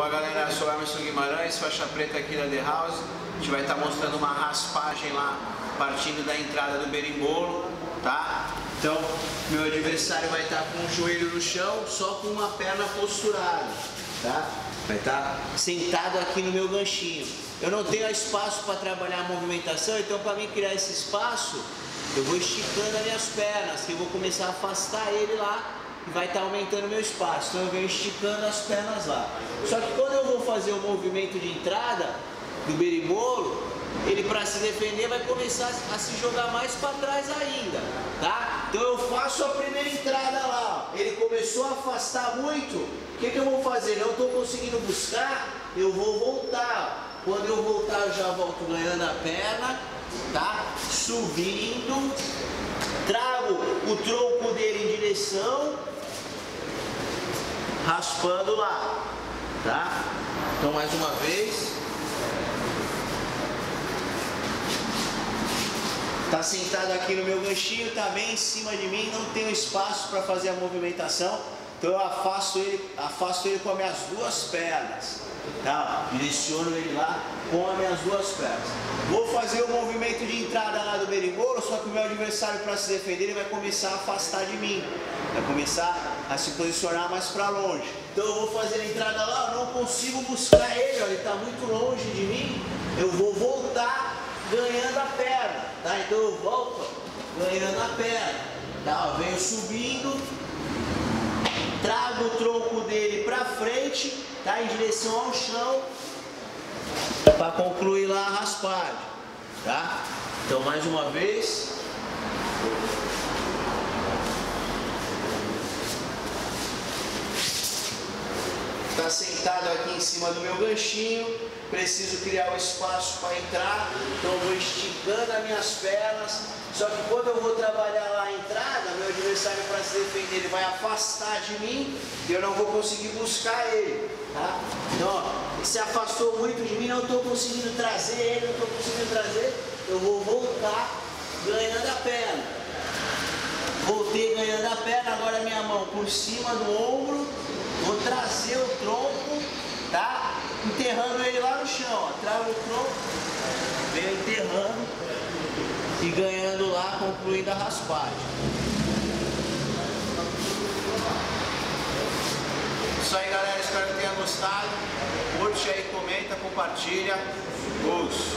Boa galera, sou o Emerson Guimarães, faixa preta aqui da The House. A gente vai estar mostrando uma raspagem lá, partindo da entrada do berimbolo, tá? Então, meu adversário vai estar com o joelho no chão, só com uma perna posturada, tá? Vai estar sentado aqui no meu ganchinho. Eu não tenho espaço para trabalhar a movimentação, então para mim criar esse espaço, eu vou esticando as minhas pernas, que eu vou começar a afastar ele lá vai estar tá aumentando meu espaço. Então eu venho esticando as pernas lá. Só que quando eu vou fazer o movimento de entrada do berimbolo, ele para se defender vai começar a se jogar mais para trás ainda, tá? Então eu faço a primeira entrada lá, ele começou a afastar muito, o que, que eu vou fazer? Não estou conseguindo buscar, eu vou voltar. Quando eu voltar eu já volto ganhando a perna, tá? Subindo, trago o tronco raspando lá, tá? Então mais uma vez. Tá sentado aqui no meu ganchinho, tá bem em cima de mim, não tenho espaço para fazer a movimentação, então eu afasto ele, afasto ele com as minhas duas pernas. Tá? Direciono ele lá com as minhas duas pernas. Vou fazer o movimento de entrada lá do berimbolo, só que o meu adversário para se defender ele vai começar a afastar de mim. Vai começar a se posicionar mais para longe. Então eu vou fazer a entrada lá, eu não consigo buscar ele, ó, ele está muito longe de mim. Eu vou voltar ganhando a perna. Tá? Então eu volto ganhando a perna. Tá? Eu venho subindo, trago o tronco dele para frente tá? em direção ao chão para concluir lá a raspagem. Tá? Então mais uma vez. Está sentado aqui em cima do meu ganchinho, preciso criar o um espaço para entrar, então vou esticando as minhas pernas, só que quando eu vou trabalhar lá a entrada, meu adversário para se defender, ele vai afastar de mim e eu não vou conseguir buscar ele. Tá? Então, ó, se afastou muito de mim, não estou conseguindo trazer ele, não estou conseguindo trazer, eu vou voltar ganhando a perna. Voltei ganhando a perna, agora minha mão por cima do ombro, vou trazer o tronco, tá? Enterrando ele lá no chão, ó. Trava o tronco, venho enterrando e ganhando lá, concluindo a raspagem. Isso aí galera, espero que tenha gostado. Curte aí, comenta, compartilha. Gols!